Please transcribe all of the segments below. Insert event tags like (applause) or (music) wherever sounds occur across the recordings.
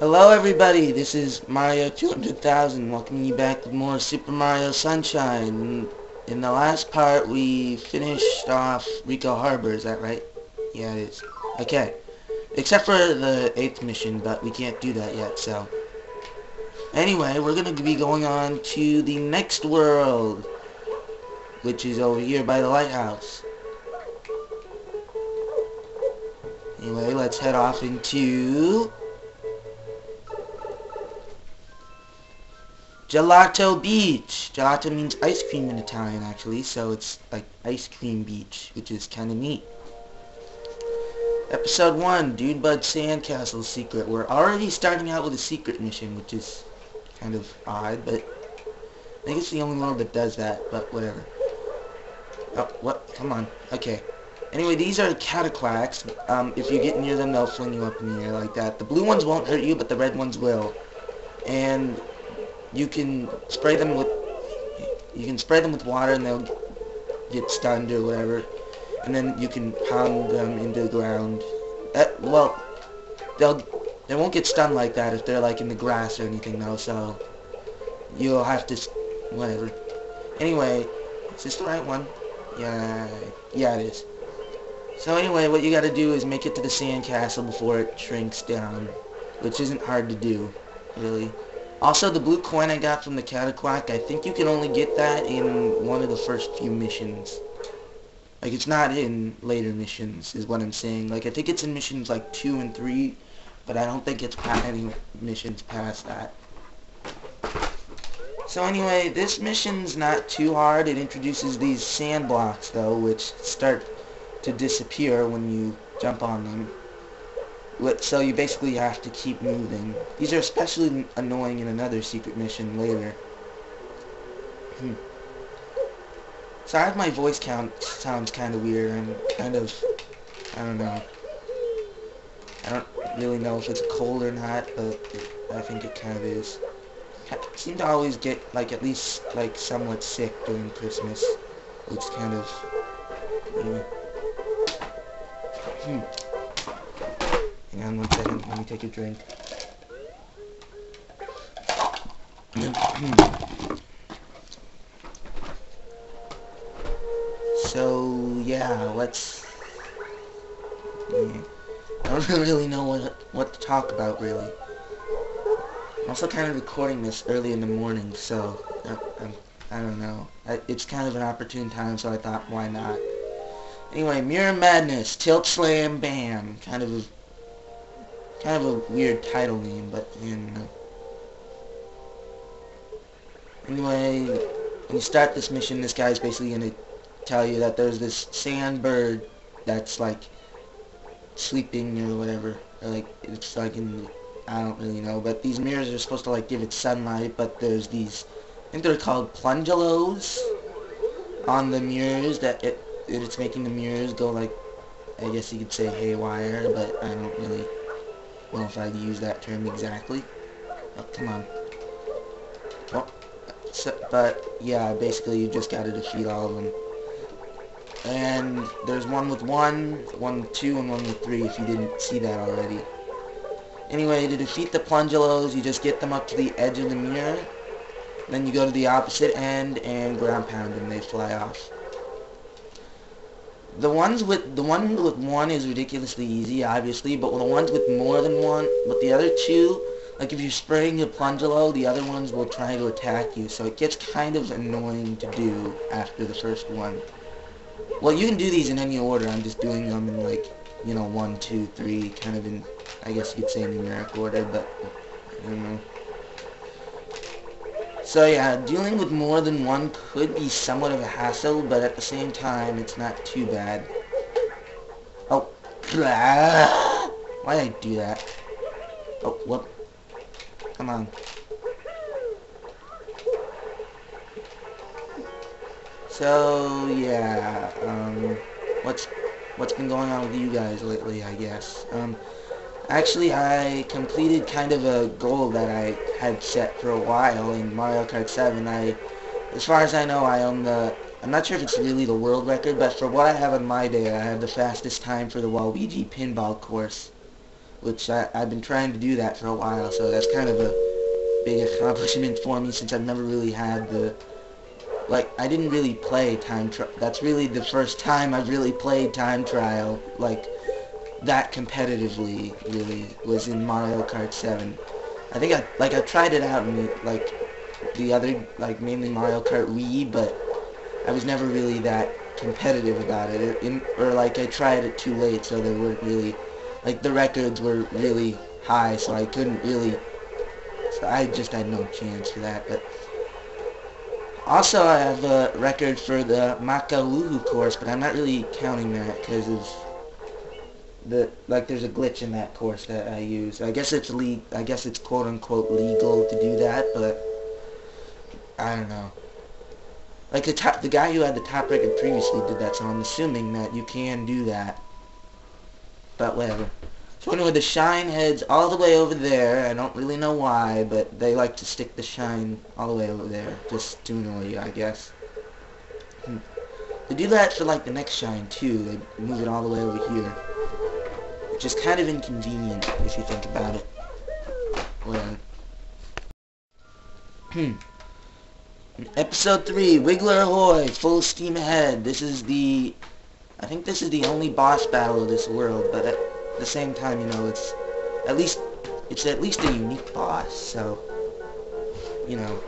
Hello everybody, this is Mario 200,000 welcoming you back with more Super Mario Sunshine. In the last part we finished off Ricco Harbor, is that right? Yeah it is. Okay. Except for the 8th mission, but we can't do that yet, so. Anyway, we're going to be going on to the next world, which is over here by the lighthouse. Anyway, let's head off into Gelato Beach. Gelato means ice cream in Italian, actually, so it's like ice cream beach, which is kind of neat. Episode 1, Dune Bud Sandcastle Secret. We're already starting out with a secret mission, which is kind of odd, but I think it's the only world that does that, but whatever. Oh, what? Come on. Okay. Anyway, these are Cataquacks. Um, if you get near them, they'll fling you up in the air like that. The blue ones won't hurt you, but the red ones will. And you can spray them with you can spray them with water and they'll get stunned or whatever. And then you can pound them into the ground. Uh, well they'll they won't get stunned like that if they're like in the grass or anything though so you'll have to whatever. Anyway is this the right one? Yeah yeah it is. So anyway what you gotta do is make it to the sandcastle before it shrinks down which isn't hard to do really also, the blue coin I got from the Cataquack, I think you can only get that in one of the first few missions. Like, it's not in later missions, is what I'm saying. Like, I think it's in missions, like, 2 and 3, but I don't think it's any missions past that. So anyway, this mission's not too hard. It introduces these sand blocks, though, which start to disappear when you jump on them so you basically have to keep moving. These are especially annoying in another secret mission later. Hmm. Sorry if my voice count sounds kind of weird. I'm kind of, I don't know. I don't really know if it's cold or not, but I think it kind of is. I seem to always get, like, at least, like, somewhat sick during Christmas. Which kind of, anyway. Hmm. Me take a drink. so, yeah, let's... Yeah. I don't (laughs) really know what, what to talk about, really. I'm also kind of recording this early in the morning, so I, I'm, I don't know. I, it's kind of an opportune time, so I thought, why not? Anyway, Mirror Madness, Tilt Slam Bam. Kind of Kind of a weird title name, but you uh, know. Anyway, when you start this mission, this guy's basically going to tell you that there's this sand bird that's like sleeping or whatever. Or like, it's like in, I don't really know, but these mirrors are supposed to like give it sunlight, but there's these, I think they're called plungelos on the mirrors that it, it's making the mirrors go like, I guess you could say haywire, but I don't really well if I'd use that term exactly. Oh, come on. Oh, so, but yeah, basically you just gotta defeat all of them. And there's one with one, one with two, and one with three if you didn't see that already. Anyway, to defeat the Plungelos, you just get them up to the edge of the mirror. Then you go to the opposite end and ground pound them. They fly off. The ones with the one with one is ridiculously easy, obviously, but the ones with more than one, but the other two, like if you're spraying a plungelo, the other ones will try to attack you, so it gets kind of annoying to do after the first one. Well, you can do these in any order. I'm just doing them in like, you know, one, two, three, kind of in, I guess you could say numeric order, but I don't know. So yeah, dealing with more than one could be somewhat of a hassle, but at the same time, it's not too bad. Oh, why did I do that? Oh, whoop. Come on. So, yeah, um, what's, what's been going on with you guys lately, I guess? Um, Actually, I completed kind of a goal that I had set for a while in Mario Kart 7. I, as far as I know, I own the, I'm not sure if it's really the world record, but for what I have on my day, I have the fastest time for the Waluigi pinball course. which I, I've been trying to do that for a while, so that's kind of a big accomplishment for me since I've never really had the like I didn't really play time trial. That's really the first time I've really played time trial like that competitively. Really was in Mario Kart 7. I think I like I tried it out in like the other like mainly Mario Kart Wii, but I was never really that competitive about it. In, or like I tried it too late, so they weren't really like the records were really high, so I couldn't really. So I just had no chance for that, but. Also, I have a record for the Maka Wuhu course, but I'm not really counting that because of the like. There's a glitch in that course that I use. I guess it's le I guess it's quote unquote legal to do that, but I don't know. Like the top, the guy who had the top record previously did that, so I'm assuming that you can do that. But whatever. So anyway, the shine heads all the way over there. I don't really know why, but they like to stick the shine all the way over there, just to annoy you, I guess. Hmm. They do that for like the next shine too. They move it all the way over here, which is kind of inconvenient if you think about it. Whatever. Hmm. Episode 3, Wiggler Ahoy, full steam ahead. This is the, I think this is the only boss battle of this world, but at the same time, you know, it's at least, it's at least a unique boss, so, you know.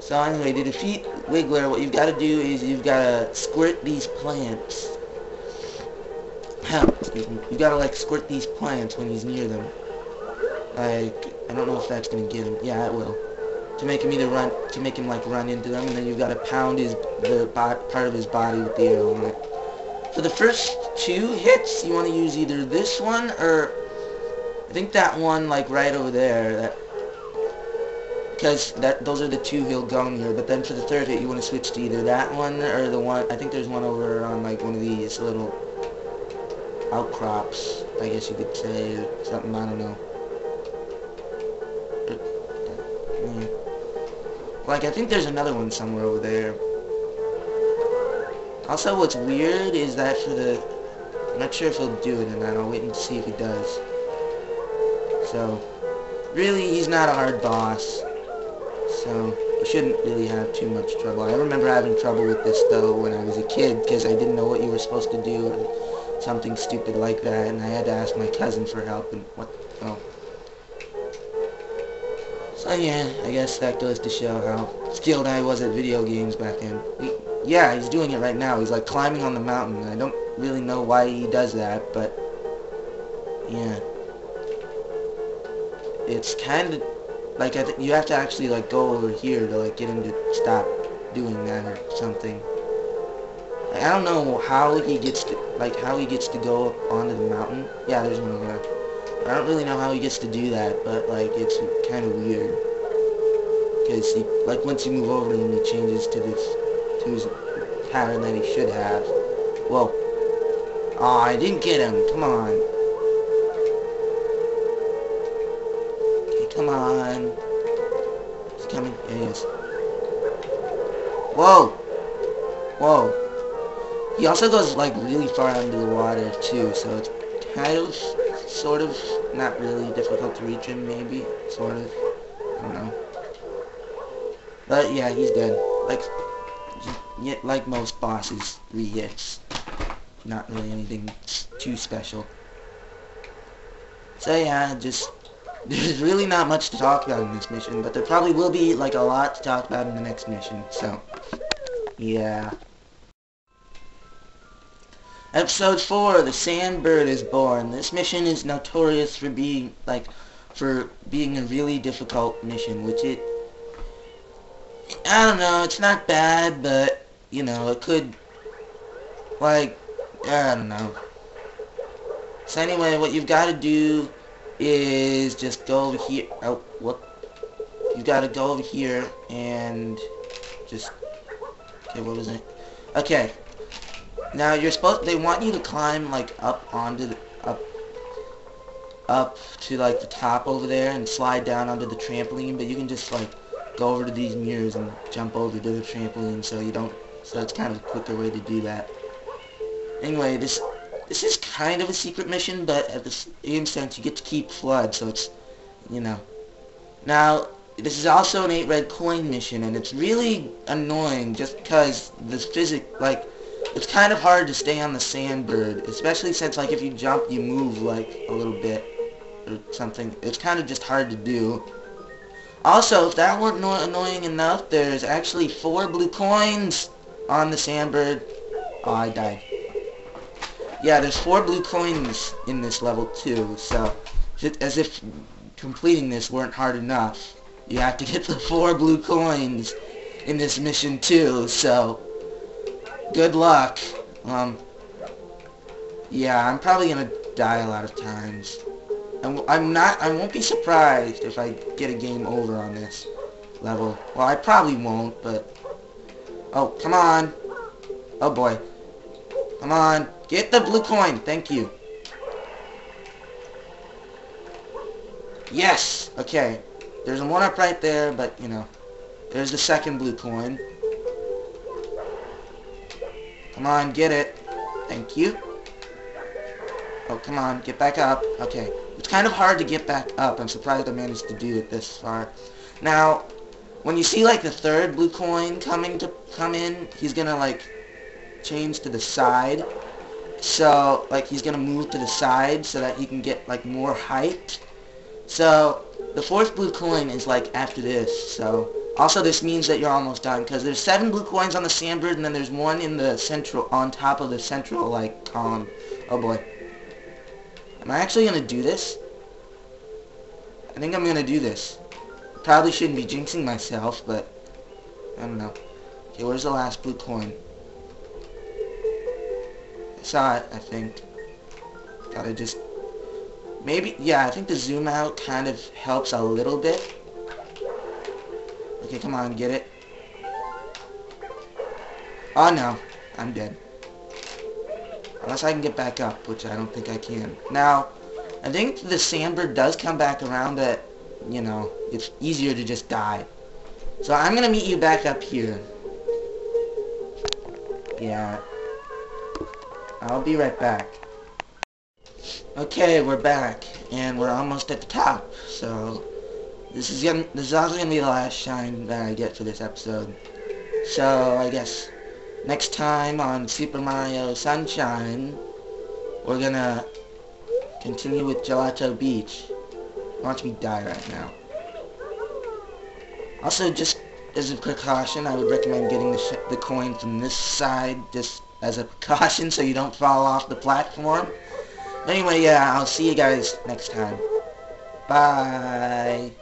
So anyway, to defeat Wiggler, what you've got to do is you've got to squirt these plants. Hell, excuse. You've got to, like, squirt these plants when he's near them. Like, I don't know if that's to get him. Yeah, it will to make him either run, to make him like run into them, and then you've got to pound his the part of his body with the arrow on it. For the first two hits, you want to use either this one or I think that one like right over there. That because that those are the two he'll go near. But then for the third hit, you want to switch to either that one or the one. I think there's one over on like one of these little outcrops. I guess you could say or something. I don't know. Uh, like, I think there's another one somewhere over there. Also, what's weird is that for the... I'm not sure if he'll do it or not. I'll wait and see if he does. So, really, he's not a hard boss. So, you shouldn't really have too much trouble. I remember having trouble with this, though, when I was a kid, because I didn't know what you were supposed to do, or something stupid like that, and I had to ask my cousin for help, and what... Oh. So yeah, I guess that goes to show how skilled I was at video games back then. He, yeah, he's doing it right now. He's like climbing on the mountain. I don't really know why he does that, but yeah. It's kind of like I you have to actually like go over here to like get him to stop doing that or something. Like, I don't know how he gets to like how he gets to go onto the mountain. Yeah, there's one over there. I don't really know how he gets to do that, but like it's kind of weird. Because he, like once you move over him, he changes to this, to his pattern that he should have. Whoa. Oh, I didn't get him. Come on. Come on. He's coming. There he is. Whoa. Whoa. He also goes like really far under the water too, so it's kind of, sort of, not really difficult to reach him, maybe, sort of, I don't know. But yeah, he's dead. Like, yet like most bosses, three hits. Not really anything too special. So yeah, just, (laughs) there's really not much to talk about in this mission, but there probably will be like a lot to talk about in the next mission, so, yeah. Episode 4, The Sandbird is Born. This mission is notorious for being, like, for being a really difficult mission, which it, I don't know, it's not bad, but, you know, it could, like, I don't know. So anyway, what you've got to do is just go over here, oh, what, you've got to go over here and just, okay, what was it? Okay, now you're supposed. They want you to climb like up onto the up up to like the top over there and slide down onto the trampoline. But you can just like go over to these mirrors and jump over to the trampoline. So you don't. So it's kind of a quicker way to do that. Anyway, this this is kind of a secret mission, but at the same sense, you get to keep FLUDD, so it's, you know. Now, this is also an 8 red coin mission, and it's really annoying just because the physics, like, it's kind of hard to stay on the sandbird, especially since, like, if you jump, you move, like, a little bit or something. It's kind of just hard to do. Also, if that weren't annoying enough, there's actually four blue coins on the sandbird. Oh, I died. Yeah, there's four blue coins in this level too, so as if completing this weren't hard enough. You have to get the four blue coins in this mission too, so good luck. Um, yeah, I'm probably gonna die a lot of times. I'm, I'm not, I won't be surprised if I get a game over on this level. Well, I probably won't, but... Oh, come on. Oh boy. Come on. Get the blue coin. Thank you. Yes! Okay. There's a one up right there, but, you know. There's the second blue coin. Come on, get it. Thank you. Oh, come on, get back up. Okay. It's kind of hard to get back up. I'm surprised I managed to do it this far. Now, when you see, like, the third blue coin coming to come in, he's gonna, like, change to the side. So, like, he's gonna move to the side so that he can get, like, more height. So, the fourth blue coin is, like, after this. So, also this means that you're almost done, because there's seven blue coins on the sandbird, and then there's one in the central, on top of the central, like, column. Oh boy. Am I actually going to do this? I think I'm going to do this. Probably shouldn't be jinxing myself, but I don't know. Okay, where's the last blue coin? I saw it, I think. Gotta just... Maybe, yeah, I think the zoom out kind of helps a little bit. Okay, come on, get it. Oh no, I'm dead. Unless I can get back up, which I don't think I can. Now, I think the Sandbird does come back around, but, you know, it's easier to just die. So I'm to meet you back up here. Yeah. I'll be right back. Okay, we're back, and we're almost at the top, so this is gonna, this is also gonna be the last time that I get for this episode. So I guess next time on Super Mario Sunshine, we're gonna continue with Gelato Beach. Watch me die right now. Also, just as a precaution, I would recommend getting the, the coin from this side, just as a precaution so you don't fall off the platform. Anyway, yeah, I'll see you guys next time. Bye.